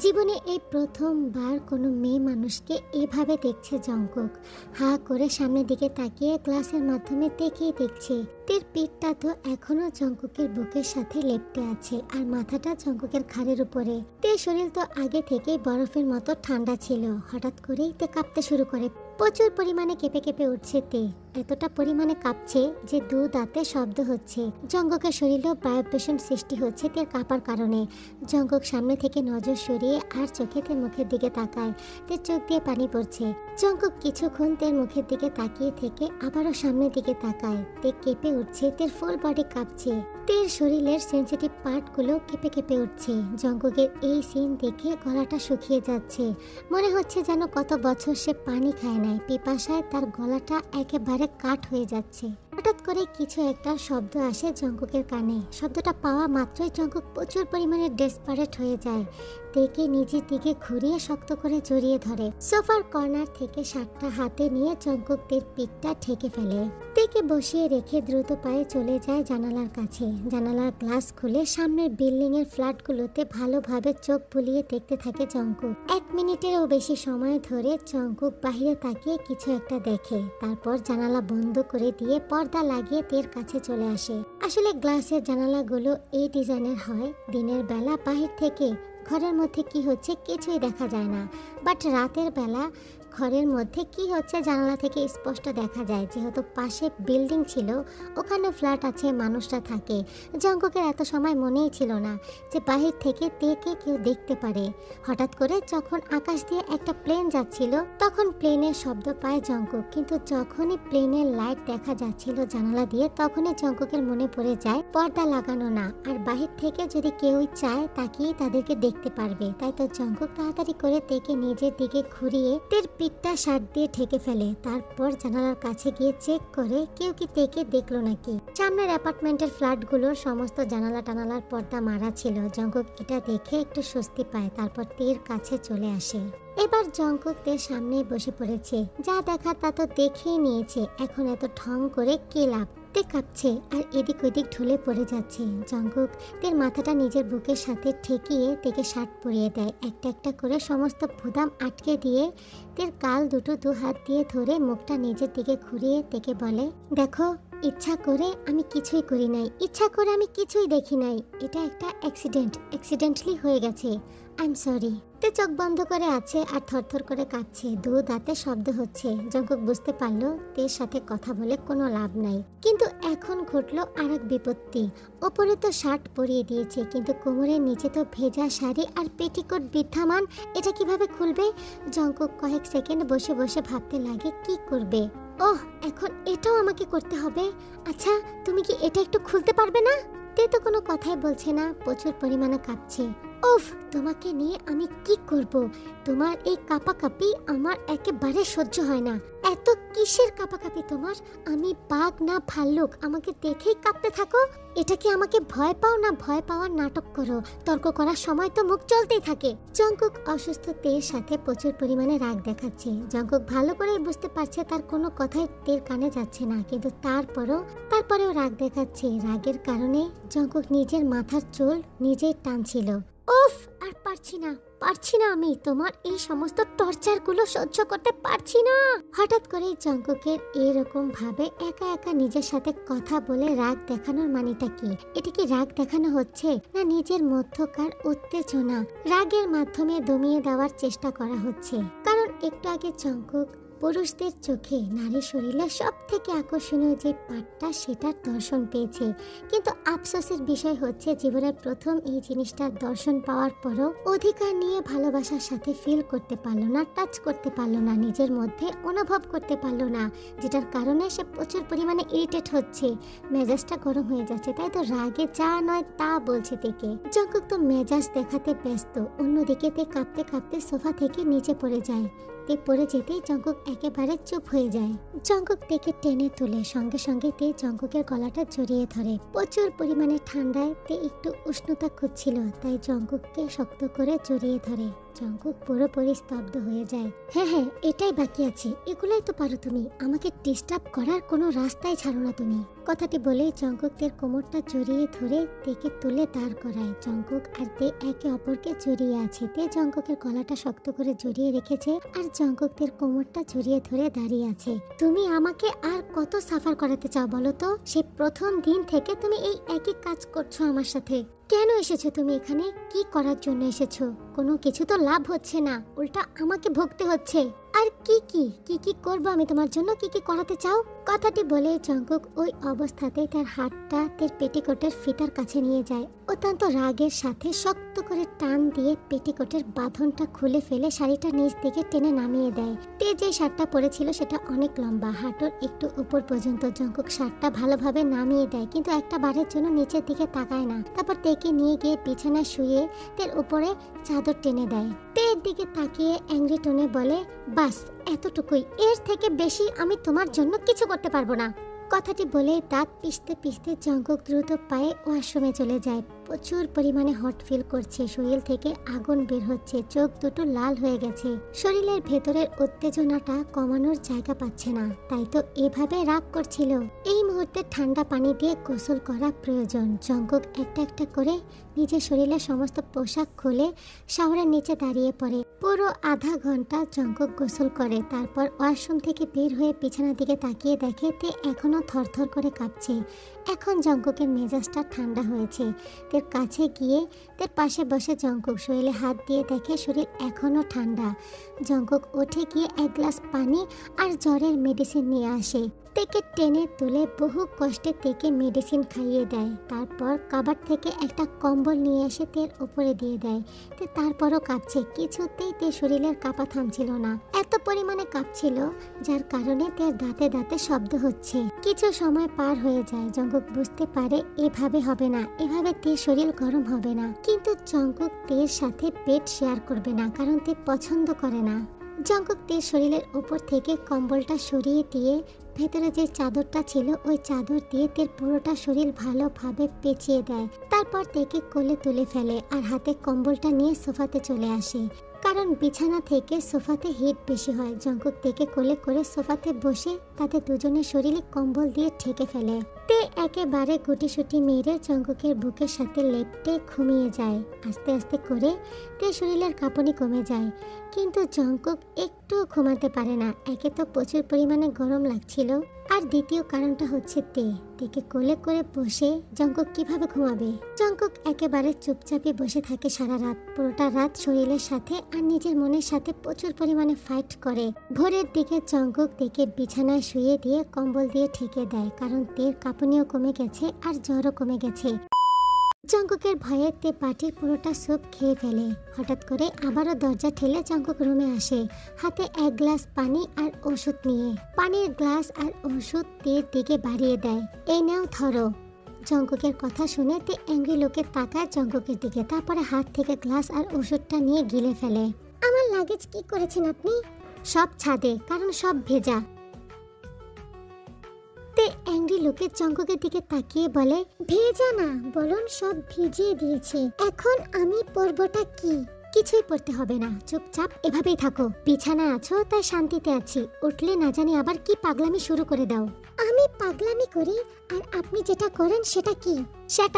জীবনে এই প্রথমবার কোনো মেয়ে মানুষকে এভাবে দেখছে জঙ্কুক হা করে সামনের দিকে তাকিয়ে গ্লাসের মাধ্যমে দেখেই দেখছে। তের পিঠটা তো এখনও জঙ্কুকের বুকের সাথে লেপটে আছে আর মাথাটা জঙ্কুকের খাড়ের উপরে। তে শরীর তো আগে থেকেই বরফের মতো ঠান্ডা ছিল। হঠাৎ করেই তে কাঁপতে শুরু করে। প্রচুর পরিমাণে কেঁপে কেঁপে উঠছে তে এতটা পরিমাণে কাঁপছে যে দু দাঁতে শব্দ হচ্ছে। জঙ্গকের শরীরেও বায়োপ্রেশন সৃষ্টি হচ্ছে তের কাঁপার কারণে। জঙ্গক সামনে থেকে নজর সরিয়ে আর চোখে তের মুখের দিকে তাকায়। তের চোখ দিয়ে পানি পড়ছে। জঙ্গক কিছুক্ষণ তের মুখের দিকে তাকিয়ে থেকে আবারও সামনের দিকে তাকায়। তে কেঁপে উঠছে তের ফুল বডি কাঁপছে। তের শরীরের সেন্সিটিভ পার্টগুলো কেঁপে কেঁপে উঠছে। জঙ্গকের এই সিন দেখে গলাটা শুকিয়ে যাচ্ছে। মনে হচ্ছে যেন কত বছর সে পানি খায় নাই পিপাসায় তার গলাটা একেবারে কাট হয়ে যাচ্ছে। হঠাৎ করে কিছু একটা শব্দ আসে জঙ্কুকের কানে। শব্দটা পাওয়া মাত্রই জঙ্কুক প্রচুর পরিমাণে ডেসপারেট হয়ে যায়। দেখে নিজের দিকে ঘুরিয়ে শক্ত করে জড়িয়ে ধরে। সোফার কর্নার থেকে সাতটা হাতে নিয়ে জঙ্কুকদের পিঠটা ঠেকে ফেলে। তেকে বসিয়ে রেখে দ্রুত পায়ে চলে যায় জানালার কাছে। জানালার গ্লাস খুলে সামনের বিল্ডিং এর ফ্ল্যাটগুলোতে ভালোভাবে চোখ বুলিয়ে দেখতে থাকে জঙ্কুক এক মিনিটেরও বেশি সময় ধরে জঙ্কুক বাহিরে তাকিয়ে কিছু একটা দেখে। তারপর জানালা বন্ধ করে দিয়ে পর্দা লাগিয়ে তের কাছে চলে আসে। আসলে গ্লাসের জানালাগুলো এই ডিজাইনের হয়। দিনের বেলা বাহির থেকে ঘরের মধ্যে কি হচ্ছে কিছুই দেখা যায় না। বাট রাতের বেলা ঘরের মধ্যে কি হচ্ছে জানালা থেকে স্পষ্ট দেখা যায়, যেহেতু পাশে বিল্ডিং ছিল, ওখানে ফ্ল্যাট আছে, মানুষরা থাকে। জঙ্গকের এত সময় মনেই ছিল না যে বাহির থেকে তেকে কেউ দেখতে পারে। হঠাৎ করে যখন আকাশ দিয়ে একটা প্লেন যাচ্ছিল, তখন প্লেনের শব্দ পায় জঙ্কক কিন্তু যখনই প্লেনের লাইট দেখা যাচ্ছিল জানালা দিয়ে, তখনই জঙ্ককের মনে পড়ে যায়, পর্দা লাগানো না। আর বাহির থেকে যদি কেউই চায় তাকিয়ে তাদেরকে দেখতে পারবে। তাই তো জঙ্কক তাড়াতাড়ি করে তেকে নিজের দিকে ঘুরিয়ে তের পিঠটা শার্ট দিয়ে ঢেকে ফেলে, তারপর জানালার কাছে গিয়ে চেক করে কেউ কি তেকে দেখল নাকি। সামনের অ্যাপার্টমেন্টের ফ্ল্যাটগুলোর সমস্ত জানালা টানালার পর্দা মারা ছিল। জঙ্গক এটা দেখে একটু স্বস্তি পায়, তারপর তীর কাছে চলে আসে। এবার জঙ্কুক তের সামনেই বসে পড়েছে। যা দেখার তা তো দেখেই নিয়েছে। এখন এত ঠং করে কে লাভ কাঁপছে আর এদিক ওদিক ঢুলে পড়ে যাচ্ছে। জঙ্কুক তের মাথাটা নিজের বুকের সাথে ঠেকিয়ে তেকে শার্ট পরিয়ে দেয়। একটা একটা করে সমস্ত ভুদাম আটকে দিয়ে তের কাল দুটো দু হাত দিয়ে ধরে মুখটা নিজের দিকে ঘুরিয়ে তেকে বলে, দেখো ইচ্ছা করে আমি কিছুই করি নাই। ইচ্ছা করে আমি কিছুই দেখি নাই। এটা একটা অ্যাক্সিডেন্ট অ্যাক্সিডেন্টলি হয়ে গেছে। আই এম সরি তে চোখ বন্ধ করে আছে আর থরথর করে কাঁদছে। দু দাঁতে শব্দ হচ্ছে। জঙ্কুক বুঝতে পারল, তের সাথে কথা বলে কোনো লাভ নাই। কিন্তু এখন ঘটলো আর এক বিপত্তি। ওপরে তো শার্ট পরিয়ে দিয়েছে, কিন্তু কোমরের নিচে তো ভেজা শাড়ি আর পেটিকোট বিদ্যমান। এটা কীভাবে খুলবে? জঙ্কুক কয়েক সেকেন্ড বসে বসে ভাবতে লাগে, কি করবে? ওহ, এখন এটাও আমাকে করতে হবে। আচ্ছা তুমি কি এটা একটু খুলতে পারবে না? তে তো কোনো কথাই বলছে না, প্রচুর পরিমাণে কাঁপছে। উফ, তোমাকে নিয়ে আমি কি করব? তোমার এই কাপাকাপি আমার একেবারে সহ্য হয় না। এত কিসের কাপাকাপি তোমার? আমি বাঘ না ভাল্লুক, আমাকে দেখেই কাঁপতে থাকো। এটা কি আমাকে ভয় পাও না ভয় পাওয়ার নাটক করো? তর্ক করার সময় তো মুখ চলতেই থাকে। জঙ্কুক অসুস্থ তের সাথে প্রচুর পরিমাণে রাগ দেখাচ্ছে। জঙ্কুক ভালো করেই বুঝতে পারছে তার কোনো কথাই তের কানে যাচ্ছে না, কিন্তু তারপরও, তারপরেও রাগ দেখাচ্ছে। রাগের কারণে জঙ্কুক নিজের মাথার চুল নিজেই টানছিল। উফ, আর পারছি না পারছি না আমি। তোমার এই সমস্ত টর্চারগুলো সহ্য করতে পারছি না। হঠাৎ করে জঙ্কুকের এরকম ভাবে একা একা নিজের সাথে কথা বলে রাগ দেখানোর মানেটা কি? এটা কি রাগ দেখানো হচ্ছে, না নিজের মধ্যকার উত্তেজনা? রাগের মাধ্যমে দমিয়ে দেওয়ার চেষ্টা করা হচ্ছে। কারণ একটু আগে জঙ্কুক পুরুষদের চোখে নারী শরীরে সব থেকে আকর্ষণীয় যে পাটটা সেটার দর্শন পেয়েছে। কিন্তু আফসোসের বিষয় হচ্ছে, জীবনের প্রথম এই জিনিসটার দর্শন পাওয়ার পরও অধিকার নিয়ে ভালোবাসার সাথে ফিল করতে পারল না টাচ করতে পারল না, নিজের মধ্যে অনুভব করতে পারল না, যেটার কারণে সে প্রচুর পরিমাণে ইরিটেট হচ্ছে। মেজাজটা গরম হয়ে যাচ্ছে, তাই তো রাগে যা নয় তা বলছে থেকে জঙ্কুক তো মেজাজ দেখাতে ব্যস্ত, অন্যদিকে তে কাঁপতে কাঁপতে সোফা থেকে নিচে পড়ে যায়। তে পড়ে যেতেই জঙ্কুক একেবারে চুপ হয়ে যায়। জঙ্কুক তেকে টেনে তুলে সঙ্গে সঙ্গে তে জঙ্কুকের গলাটা জড়িয়ে ধরে। প্রচুর পরিমাণে ঠান্ডায় তে একটু উষ্ণতা খুঁজছিল, তাই জঙ্কুককে শক্ত করে জড়িয়ে ধরে। জঙ্কুক পুরোপুরি স্তব্ধ হয়ে যায়। হ্যাঁ হ্যাঁ এটাই বাকি আছে। এগুলাই তো পারো তুমি। আমাকে ডিস্টার্ব করার কোনো রাস্তাই ছাড়ো না তুমি। কথাটি বলেই জঙ্কুক তের কোমরটা জড়িয়ে ধরে তেকে তুলে দাঁড় করায়। জঙ্কুক আর তে একে অপরকে জড়িয়ে আছে। তে জঙ্কুকের গলাটা শক্ত করে জড়িয়ে রেখেছে আর জঙ্কুক তের কোমরটা জড়িয়ে ধরে দাঁড়িয়ে আছে। তুমি আমাকে আর কত সাফার করাতে চাও বলো তো? সে প্রথম দিন থেকে তুমি এই একই কাজ করছ আমার সাথে। কেন এসেছ তুমি এখানে? কি করার জন্য এসেছ? কোনো কিছু তো লাভ হচ্ছে না। উল্টা আমাকে ভুগতে হচ্ছে। আর কি কি? কি কি করব আমি তোমার জন্য? কি কি করাতে চাও? কথাটি বলে জঙ্কুক ওই অবস্থাতে তার হাতটা তার পেটিকোটের ফিতার কাছে নিয়ে যায়। অত্যন্ত রাগের সাথে শক্ত করে টান দিয়ে পেটিকোটের বাঁধনটা খুলে ফেলে শাড়িটা নিচ দিকে টেনে নামিয়ে দেয়। তে যে শার্টটা পরেছিল সেটা অনেক লম্বা। হাঁটুর একটু উপর পর্যন্ত জঙ্কুক শার্টটা ভালোভাবে নামিয়ে দেয়, কিন্তু একটা বারের জন্য নিচের দিকে তাকায় না। তারপর তেকে নিয়ে গিয়ে বিছানায় শুয়ে তের উপরে চাদর টেনে দেয়। তের দিকে তাকিয়ে অ্যাংরি টোনে বলে, বাস, এতটুকুই। এর থেকে বেশি আমি তোমার জন্য কিছু করতে পারব না। কথাটি বলে দাঁত পিষতে পিষতে জঙ্গক দ্রুত পায়ে ওয়াশরুমে চলে যায়। প্রচুর পরিমাণে হট ফিল করছে। শরীর থেকে আগুন বের হচ্ছে। চোখ দুটো লাল হয়ে গেছে। শরীরের ভেতরের উত্তেজনাটা কমানোর জায়গা পাচ্ছে না। তাই তো এভাবে রাগ করছিল। এই মুহূর্তে ঠান্ডা পানি দিয়ে গোসল করা প্রয়োজন। জঙ্কুক একটা একটা করে নিজের শরীরের সমস্ত পোশাক খুলে শাওয়ারের নিচে দাঁড়িয়ে পড়ে। পুরো আধা ঘণ্টা জঙ্কুক গোসল করে। তারপর ওয়াশরুম থেকে বের হয়ে পিছনের দিকে তাকিয়ে দেখে তে এখনও থরথর করে কাঁপছে। এখন জঙ্কুকের মেজাজটা ঠান্ডা হয়েছে। তের কাছে গিয়ে তার পাশে বসে জঙ্কুক শরীরে হাত দিয়ে দেখে শরীর এখনও ঠান্ডা। জঙ্কুক উঠে গিয়ে এক গ্লাস পানি আর জ্বরের মেডিসিন নিয়ে আসে। তেকে টেনে তুলে বহু কষ্টে থেকে মেডিসিন খাইয়ে দেয়। তারপর কাবার থেকে একটা কম্বল নিয়ে এসে তের উপরে দিয়ে দেয়। তে তারপরও কাঁপছে। কিছুতেই তে শরীরের কাঁপা থামছিল না। এত পরিমাণে কাঁপছিল, যার কারণে তের দাঁতে দাঁতে শব্দ হচ্ছে। কিছু সময় পার হয়ে যায়। জঙ্কুক বুঝতে পারে এভাবে হবে না। এভাবে তে শরীর গরম হবে না। কিন্তু জঙ্কুক তের সাথে পেট শেয়ার করবে না, কারণ তে পছন্দ করে না। জঙ্কুক তের শরীরের উপর থেকে কম্বলটা সরিয়ে দিয়ে ভেতরে যে চাদরটা ছিল, ওই চাদর দিয়ে তের পুরোটা শরীর ভালোভাবে পেঁচিয়ে দেয়। তারপর তেকে কোলে তুলে ফেলে আর হাতে কম্বলটা নিয়ে সোফাতে চলে আসে। কারণ বিছানা থেকে সোফাতে হিট বেশি হয়। জঙ্কুক থেকে কোলে করে সোফাতে বসে তাতে দুজনের শরীরে কম্বল দিয়ে ঠেকে ফেলে। তে একেবারে গুটিসুটি মেরে জঙ্কুকের বুকের সাথে লেপটে ঘুমিয়ে যায়। আস্তে আস্তে করে তে শরীরের কাঁপুনি কমে যায়। কিন্তু জঙ্কুক একটু ঘুমাতে পারে না। একে তো প্রচুর পরিমাণে গরম লাগছিল। আর দ্বিতীয় কারণটা হচ্ছে তে। তেকে কোলে করে বসে জঙ্কুক কীভাবে ঘুমাবে? জঙ্কুক একেবারে চুপচাপে বসে থাকে সারা রাত। পুরোটা রাত শরীরের সাথে আর নিজের মনের সাথে প্রচুর পরিমাণে ফাইট করে। ভোরের দিকে জঙ্কুক তেকে বিছানায় শুয়ে দিয়ে কম্বল দিয়ে ঠেকে দেয়। কারণ তের কাঁপুনিও কমে গেছে আর জ্বরও কমে গেছে। জঙ্কুকের ভয়ে তে পাটির পুরোটা স্যুপ খেয়ে ফেলে। হঠাৎ করে আবারও দরজা ঠেলে জঙ্কুক রুমে আসে। হাতে এক গ্লাস পানি আর ওষুধ নিয়ে। পানির গ্লাস আর ওষুধ তের দিকে বাড়িয়ে দেয়। এই নাও ধরো। জঙ্কুকের কথা শুনে তে অ্যাঙ্গ্রি লোকে তাকায় জঙ্কুকের দিকে। তারপরে হাত থেকে গ্লাস আর ওষুধটা নিয়ে গিলে ফেলে। আমার লাগেজ কি করেছেন আপনি? সব ছাদে, কারণ সব ভেজা। তে অ্যাংরি লোকের জঙ্গকের দিকে তাকিয়ে বলে, ভেজা না, বলুন সব ভিজিয়ে দিয়েছে। এখন আমি পরবটা কি? কিছুই পড়তে হবে না, চুপচাপ এভাবেই থাকো। বিছানা আছো, তাই শান্তিতে আছি। উঠলে না জানি আবার কি পাগলামি শুরু করে দাও। আমি পাগলামি করি, আর আপনি যেটা করেন সেটা কি? সেট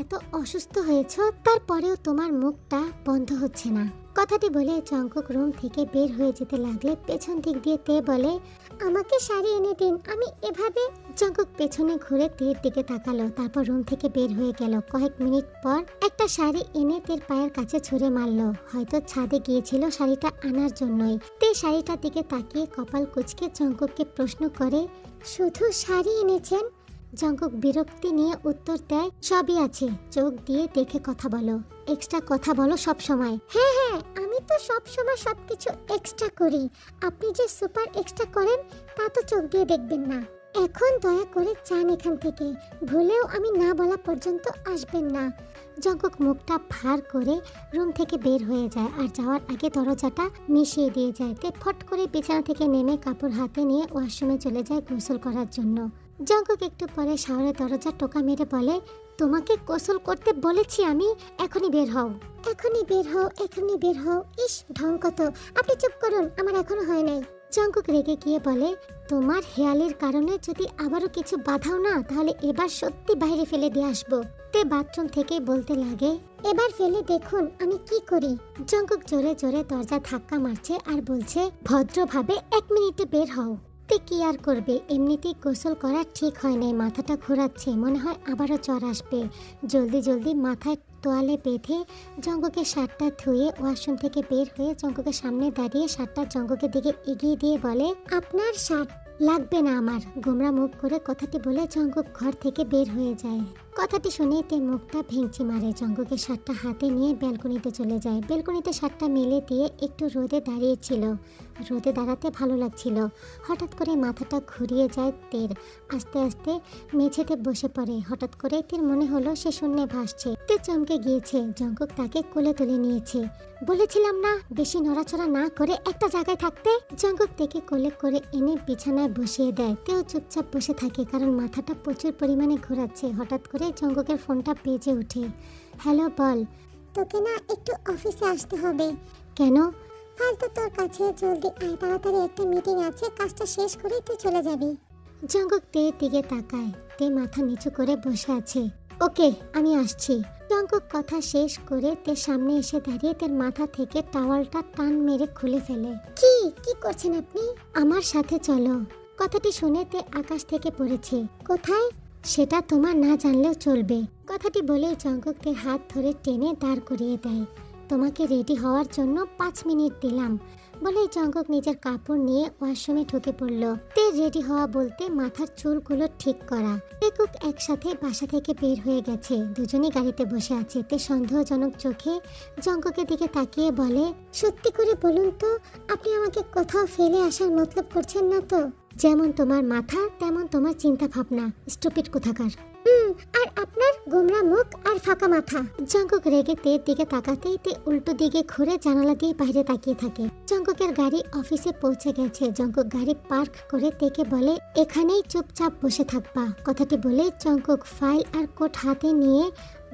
এত অসুস্থ হয়েছ, তারপরেও তোমার মুখটা বন্ধ হচ্ছে না। কথাটি বলে চঙ্কক রুম থেকে বের হয়ে যেতে লাগলে পেছন দিক দিয়ে তে বলে, আমাকে শাড়ি এনে দিন, আমি এভাবে চঙ্কক পেছনে ঘুরে তের দিকে তাকালো, তারপর রুম থেকে বের হয়ে গেল। কয়েক মিনিট পর একটা শাড়ি এনে তের পায়ের কাছে ছুঁড়ে মারলো। হয়তো ছাদে গিয়েছিল শাড়িটা আনার জন্যই। তে শাড়িটার দিকে তাকিয়ে কপাল কুচকে জঙ্কুককে প্রশ্ন করে, শুধু শাড়ি এনেছেন? জঙ্কুক বিরক্তি নিয়ে উত্তর দেয়, সবই আছে। চোখ দিয়ে দেখে কথা বলো। এক্সট্রা কথা বলো সব সময়। হ্যাঁ হ্যাঁ আমি তো সব সময় সবকিছু এক্সট্রা করি। আপনি যে সুপার এক্সট্রা করেন, তা তো চোখ দিয়ে দেখবেন না। এখন দয়া করে চান এখান থেকে। ভুলেও আমি না বলা পর্যন্ত আসবেন না। জঙ্কুক মুখটা ভার করে রুম থেকে বের হয়ে যায় আর যাওয়ার আগে দরজাটা মিশিয়ে দিয়ে যায়। তে ফট করে বিছানা থেকে নেমে কাপড় হাতে নিয়ে ওয়াশরুমে চলে যায় গোসল করার জন্য। জঙ্কুক একটু পরে শাওয়ারের দরজা টোকা মেরে বলে, তোমাকে গোসল করতে বলেছি আমি, এখনই বের হও। এখনই বের হও, এখনই বের হও। ইস, ঢং কত। আপনি চুপ করুন, আমার এখনও হয় নাই। জঙ্কুক রেগে গিয়ে বলে, তোমার হেয়ালের কারণে যদি আবারও কিছু বাধাও না, তাহলে এবার সত্যি বাইরে ফেলে দিয়ে আসব। তে বাথরুম থেকেই বলতে লাগে, এবার ফেলে দেখুন আমি কি করি? জঙ্কুক জোরে জোরে দরজা ধাক্কা মারছে আর বলছে, ভদ্রভাবে এক মিনিটে বের হও। তে কি আর করবে? এমনিতেই গোসল করা ঠিক হয় নাই, মাথাটা ঘোরাচ্ছে, মনে হয় আবারও জ্বর আসবে। জলদি জলদি মাথায় তোয়ালে বেঁধে জঙ্গকে শার্টটা ধুয়ে ওয়াশরুম থেকে বের হয়ে জঙ্গকে সামনে দাঁড়িয়ে শার্টটা জঙ্গকে দিকে এগিয়ে দিয়ে বলে, আপনার শার্ট লাগবে না আমার। গোমরা মুখ করে কথাটি বলে জঙ্গক ঘর থেকে বের হয়ে যায়। কথাটি শুনে তে মুখটা ভেঙচি মারে। জঙ্গকের শার্টটা হাতে নিয়ে ব্যালকনিতে চলে যায়। ব্যালকনিতে শার্টটা মেলে দিয়ে একটু রোদে দাঁড়িয়েছিল। রোদে দাঁড়াতে ভালো লাগছিল। হঠাৎ করে মাথাটা ঘুরিয়ে যায় তের। আস্তে আস্তে মেঝেতে বসে পড়ে। হঠাৎ করে তের মনে হলো সে শূন্যে ভাসছে। তে চমকে গিয়েছে। জঙ্গক তাকে কোলে তুলে নিয়েছে। বলেছিলাম না, বেশি নড়াচড়া না করে একটা জায়গায় থাকতে? জঙ্গক থেকে কোলে করে এনে বিছানায় বসিয়ে দেয়। তেও চুপচাপ বসে থাকে কারণ মাথাটা প্রচুর পরিমাণে ঘোরাচ্ছে। হঠাৎ করে জঙ্গকের ফোনটা বেজে ওঠে। হ্যালো বল। তোকে না একটু অফিসে আসতে হবে। কেন? ফালতু তোর কাছে জলদি আয় তাড়াতাড়ি একটা মিটিং আছে কাজটা শেষ করে তুই চলে যাবি। জঙ্গক তের দিকে তাকায়। তে মাথা নিচু করে বসে আছে। ওকে আমি আসছি। জঙ্গক কথা শেষ করে তে সামনে এসে দাঁড়িয়ে তার মাথা থেকে টাওয়ালটা টান মেরে খুলে ফেলে। কি? কি করছেন আপনি? আমার সাথে চলো। কথাটি শুনে তে আকাশ থেকে পড়েছে। কোথায়? সেটা তোমার না জানলেও চলবে। কথাটি বলেই জঙ্গককে হাত ধরে টেনে দাঁড় করিয়ে দেয়। তোমাকে রেডি হওয়ার জন্য পাঁচ মিনিট দিলাম বলেই জঙ্গক নিজের কাপড় নিয়ে ওয়াশরুমে ঢুকে পড়ল। তে রেডি হওয়া বলতে মাথার চুলগুলো ঠিক করা। টেকুক একসাথে বাসা থেকে বের হয়ে গেছে। দুজনেই গাড়িতে বসে আছে। তে সন্দেহজনক চোখে জঙ্গকের দিকে তাকিয়ে বলে, সত্যি করে বলুন তো, আপনি আমাকে কোথাও ফেলে আসার মতলব করছেন না তো? যেমন তোমার মাথা, তেমন তোমার চিন্তা ভাবনা স্টুপিড কোথাকার। হুম, আর আপনার গোমরা মুখ আর ফাঁকা মাথা। রেগে তের দিকে তাকাতেই তে উল্টো দিকে ঘুরে জানালা দিয়ে বাইরে তাকিয়ে থাকে। জঙ্ককের গাড়ি অফিসে পৌঁছে গেছে। জঙ্কক গাড়ি পার্ক করে তেকে বলে, এখানেই চুপচাপ বসে থাকবা। কথাটি বলে জঙ্কক ফাইল আর কোট হাতে নিয়ে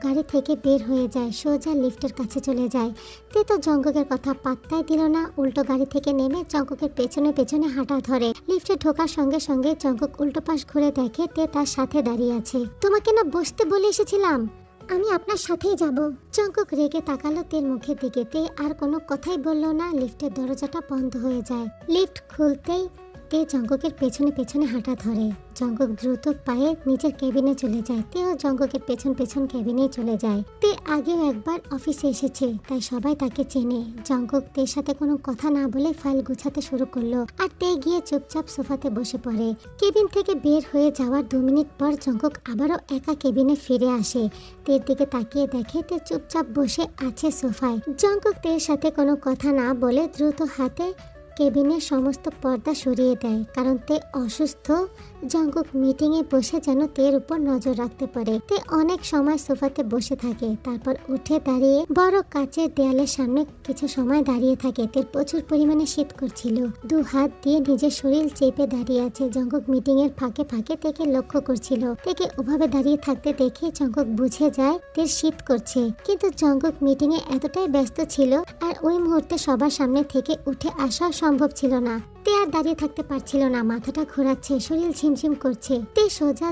গাড়ি থেকে বের হয়ে যায়, সোজা লিফটের কাছে চলে যায়। তে তো জঙ্গকের কথা পাত্তাই দিল না, উল্টো গাড়ি থেকে নেমে জঙ্গকের পেছনে পেছনে হাঁটা ধরে। লিফটে ঢোকার সঙ্গে সঙ্গে জঙ্গক উল্টো পাশ ঘুরে দেখে তে তার সাথে দাঁড়িয়ে আছে। তোমাকে না বসতে বলে এসেছিলাম। আমি আপনার সাথেই যাব। চঙ্কক রেগে তাকালো তের মুখের দিকে তে আর কোনো কথাই বলল না। লিফটের দরজাটা বন্ধ হয়ে যায়। লিফট খুলতেই তে জঙ্গকের পেছনে পেছনে হাঁটা ধরে। জঙ্গক দ্রুত পায়ে নিজের কেবিনে চলে যায়। তেও জঙ্গকের পেছন পেছন কেবিনেই চলে যায়। তে আগেও একবার অফিসে এসেছে, তাই সবাই তাকে চেনে। জঙ্গক তের সাথে কোনো কথা না বলে ফাইল গুছাতে শুরু করল আর তে গিয়ে চুপচাপ সোফাতে বসে পড়ে। কেবিন থেকে বের হয়ে যাওয়ার দু মিনিট পর জঙ্গক আবারও একা কেবিনে ফিরে আসে। তের দিকে তাকিয়ে দেখে তে চুপচাপ বসে আছে সোফায়। জঙ্গক তের সাথে কোনো কথা না বলে দ্রুত হাতে কেবিনের সমস্ত পর্দা সরিয়ে দেয় কারণ তে অসুস্থ জঙ্গক মিটিংয়ে বসে যেন তের উপর নজর রাখতে পারে। তে অনেক সময় সোফাতে বসে থাকে। তারপর উঠে দাঁড়িয়ে বড় কাচের দেয়ালের সামনে কিছু সময় দাঁড়িয়ে থাকে। তের প্রচুর পরিমাণে শীত করছিল। দু হাত দিয়ে নিজের শরীর চেপে দাঁড়িয়ে আছে জঙ্গক মিটিং এর ফাঁকে ফাঁকে তেকে লক্ষ্য করছিল। তেকে ওভাবে দাঁড়িয়ে থাকতে দেখে জঙ্গক বুঝে যায় তের শীত করছে। কিন্তু জঙ্গক মিটিং এ এতটাই ব্যস্ত ছিল আর ওই মুহূর্তে সবার সামনে থেকে উঠে আসা সম্ভব ছিল না। তে আর দাঁড়িয়ে থাকতে পারছিল না। মাথাটা ঘোরাচ্ছে, শরীর করছে। তে সোজা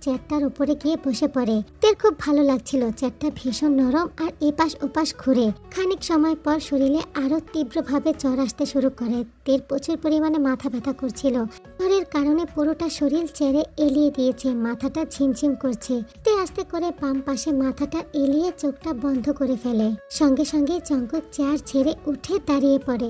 চেয়ারটার উপরে গিয়ে বসে পড়ে। তের খুব ভালো লাগছিল, চেয়ারটা ভীষণ নরম আর এপাশ ওপাশ ঘুরে। খানিক সময় পর শরীরে আরও তীব্রভাবে জ্বর আসতে শুরু করে। তের প্রচুর পরিমাণে মাথা ব্যথা করছিল। জ্বরের কারণে পুরোটা শরীর চেড়ে এলিয়ে দিয়েছে, মাথাটা ঝিমঝিম করছে। তে আস্তে করে বাম পাশে মাথাটা এলিয়ে চোখটা বন্ধ করে ফেলে। সঙ্গে সঙ্গে জঙ্কক চেয়ার ছেড়ে উঠে দাঁড়িয়ে পড়ে।